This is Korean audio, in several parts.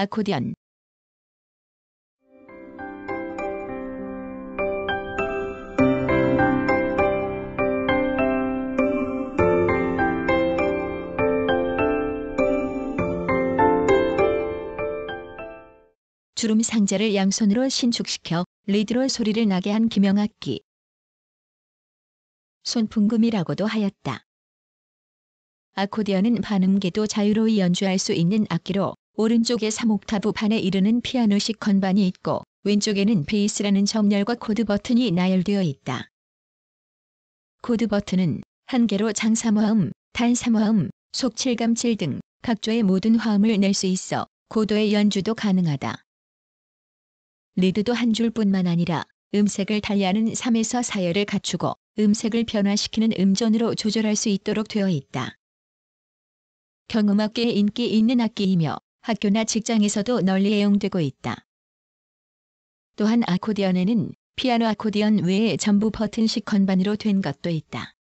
아코디언 주름 상자를 양손으로 신축시켜 리드로 소리를 나게 한 김영악기. 손풍금이라고도 하였다. 아코디언은 반음계도 자유로이 연주할 수 있는 악기로 오른쪽에 3옥타브 반에 이르는 피아노식 건반이 있고 왼쪽에는 베이스라는 정렬과 코드 버튼이 나열되어 있다. 코드 버튼은 한 개로 장삼화음, 단삼화음, 속칠, 감칠 등 각조의 모든 화음을 낼 수 있어 고도의 연주도 가능하다. 리드도 한 줄뿐만 아니라 음색을 달리하는 3에서 4열을 갖추고 음색을 변화시키는 음전으로 조절할 수 있도록 되어 있다. 경음악계에 인기 있는 악기이며 학교나 직장에서도 널리 애용되고 있다. 또한 아코디언에는 피아노 아코디언 외에 전부 버튼식 건반으로 된 것도 있다.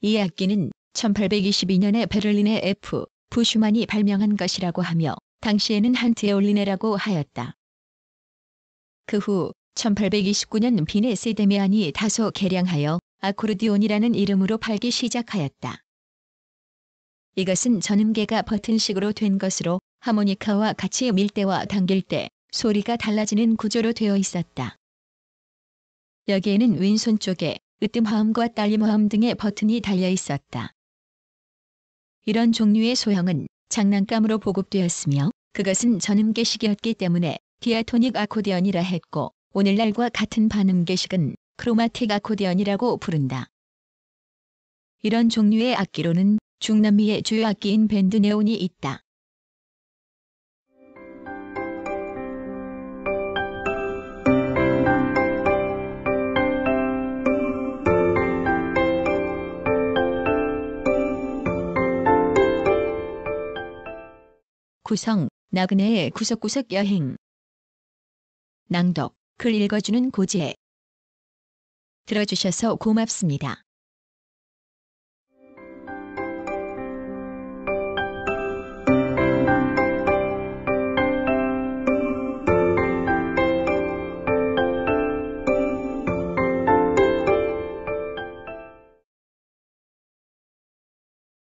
이 악기는 1822년에 베를린의 F. 부슈만이 발명한 것이라고 하며 당시에는 한트에 올리네라고 하였다. 그 후 1829년 빈의 세데미안이 다소 개량하여 아코르디온이라는 이름으로 팔기 시작하였다. 이것은 전음계가 버튼식으로 된 것으로 하모니카와 같이 밀 때와 당길 때 소리가 달라지는 구조로 되어 있었다. 여기에는 왼손 쪽에 으뜸화음과 딸림화음 등의 버튼이 달려 있었다. 이런 종류의 소형은 장난감으로 보급되었으며 그것은 전음계식이었기 때문에 디아토닉 아코디언이라 했고 오늘날과 같은 반음계식은 크로마틱 아코디언이라고 부른다. 이런 종류의 악기로는 중남미의 주요 악기인 밴드 네온이 있다. 구성 나그네의 구석구석 여행 낭독 글 읽어주는 고지혜 들어주셔서 고맙습니다.